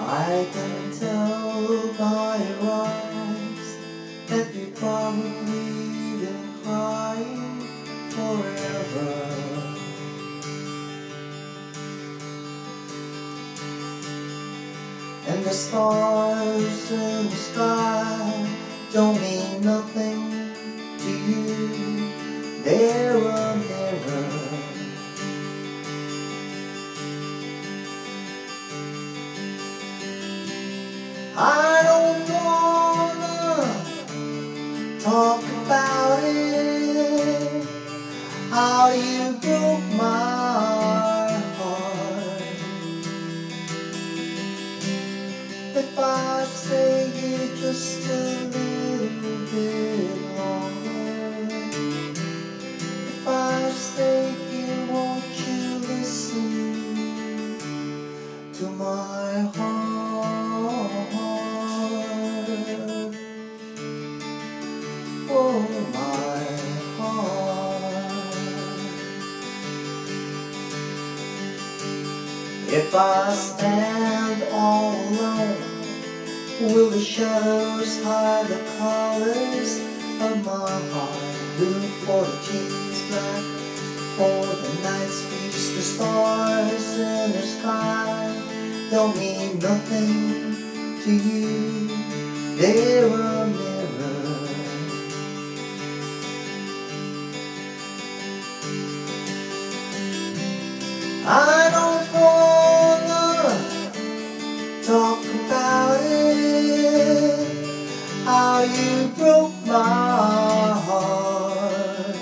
I can tell by your eyes that you probably been crying forever. And the stars in the sky don't mean nothing to you. They're I don't wanna talk about it. How you broke my heart. If I stay here just a little bit longer, if I stay here, won't you listen to my heart? If I stand all alone, will the shadows hide the colors of my heart? Blue for the trees, black for the night's feast. The stars in the sky don't mean nothing to you. They're a my heart.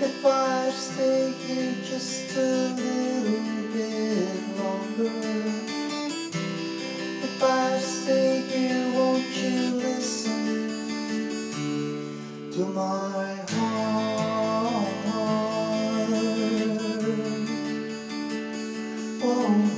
If I stay here just a little bit longer. If I stay here, won't you listen to my heart? Oh,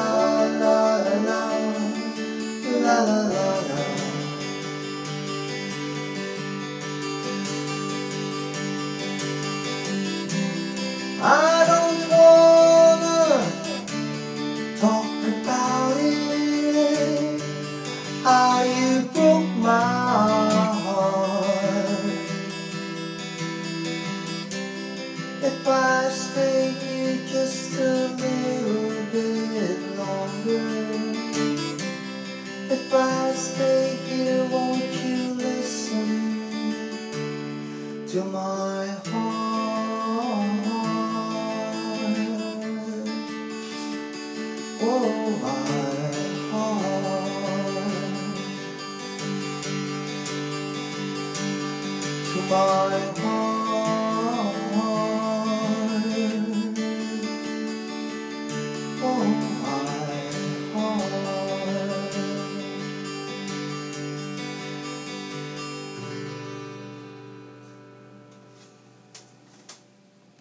stay here just a little bit longer? If I stay here, won't you listen to my heart? Oh, my heart. To my heart.